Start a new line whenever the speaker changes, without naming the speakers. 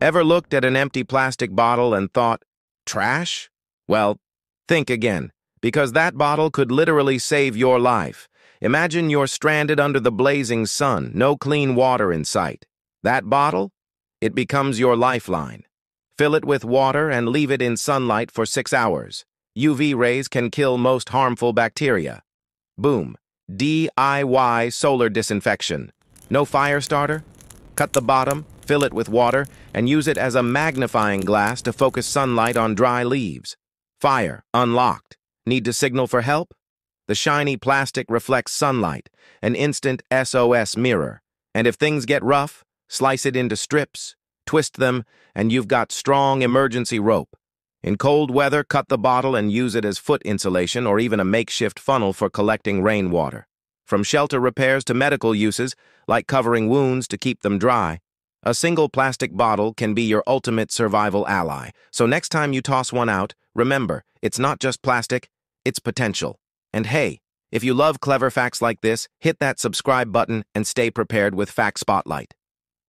Ever looked at an empty plastic bottle and thought, trash? Well, think again, because that bottle could literally save your life. Imagine you're stranded under the blazing sun, no clean water in sight. That bottle? It becomes your lifeline. Fill it with water and leave it in sunlight for six hours. UV rays can kill most harmful bacteria. Boom. DIY solar disinfection. No fire starter? Cut the bottom, fill it with water, and use it as a magnifying glass to focus sunlight on dry leaves. Fire, unlocked. Need to signal for help? The shiny plastic reflects sunlight, an instant SOS mirror. And if things get rough, slice it into strips, twist them, and you've got strong emergency rope. In cold weather, cut the bottle and use it as foot insulation or even a makeshift funnel for collecting rainwater. From shelter repairs to medical uses, like covering wounds to keep them dry, a single plastic bottle can be your ultimate survival ally. So next time you toss one out, remember, it's not just plastic, it's potential. And hey, if you love clever facts like this, hit that subscribe button and stay prepared with Fact Spotlight.